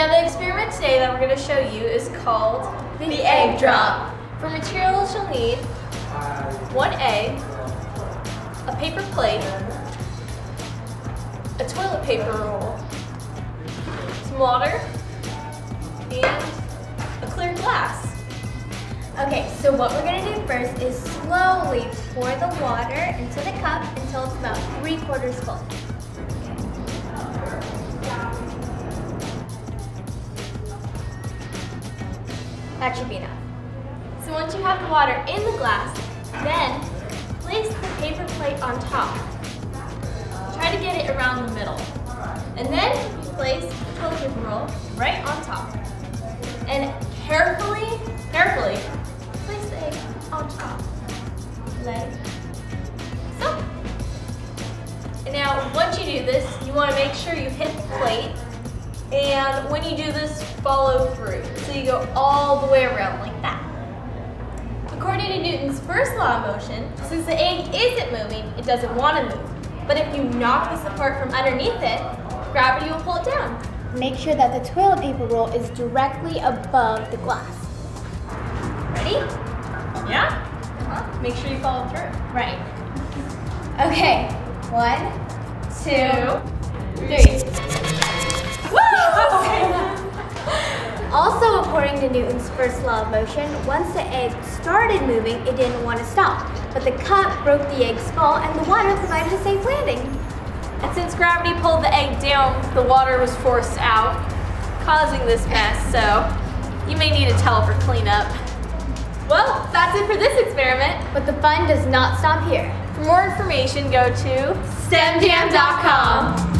Now the experiment today that we're going to show you is called the, the egg drop. For materials you'll need one egg, a paper plate, a toilet paper roll, some water, and a clear glass. Okay, so what we're gonna do first is slowly pour the water into the cup until it's about three quarters full. That should be enough. So once you have the water in the glass, then place the paper plate on top. Try to get it around the middle. And then place the toilet roll right on top. And carefully, carefully, place the egg on top. Like so. And now, once you do this, you want to make sure you hit the plate. And when you do this, follow through. So you go all the way around like that. According to Newton's first law of motion, since the egg isn't moving, it doesn't want to move. But if you knock this apart from underneath it, gravity will pull it down. Make sure that the toilet paper roll is directly above the glass. Ready? Yeah? Uh-huh. Make sure you follow through. Right. Okay. One, two, three. According to Newton's first law of motion, once the egg started moving, it didn't want to stop. But the cup broke the egg's fall and the water provided a safe landing. And since gravity pulled the egg down, the water was forced out, causing this mess, so you may need a towel for cleanup. Well, that's it for this experiment. But the fun does not stop here. For more information, go to STEMjam.com.